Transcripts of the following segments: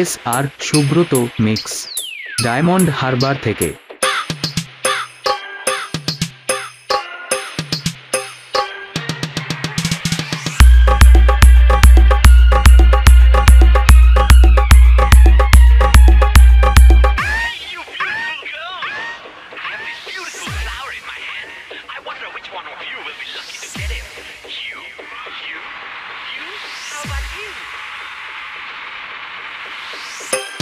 S R Subrata mix Diamond Harbour থেকে you? Bye.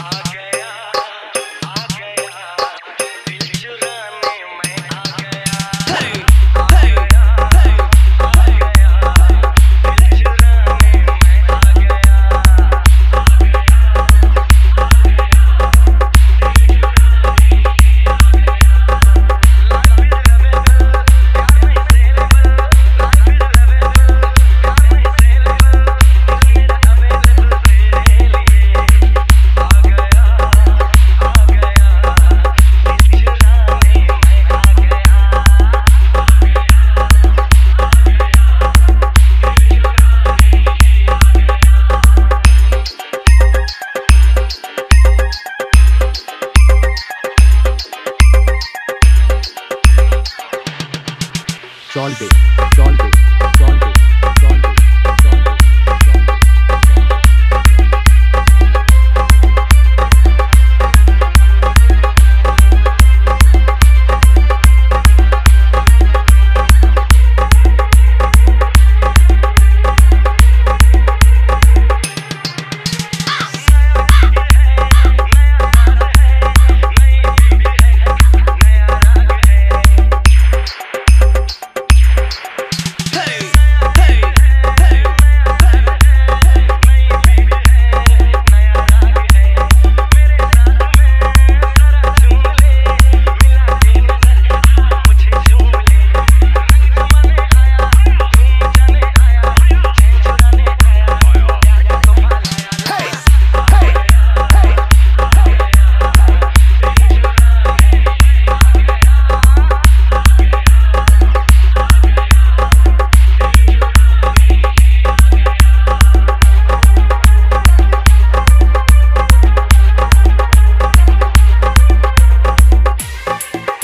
all Dolby.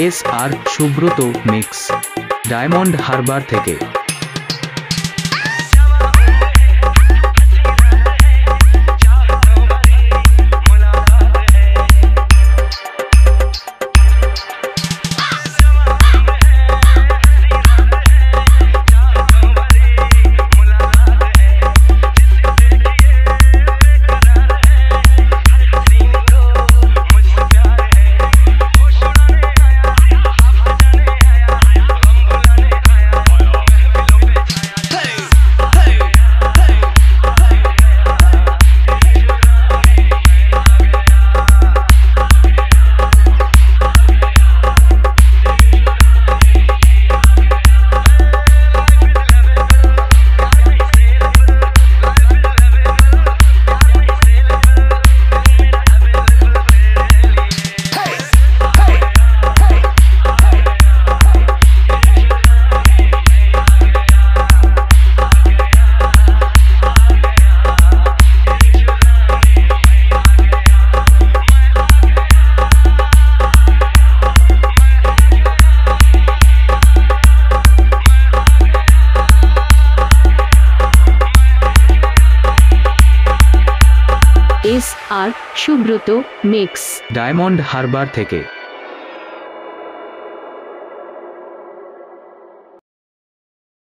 S R Subrata mix Diamond Harbour থেকে S R Subrata mix Diamond Harbour থেকে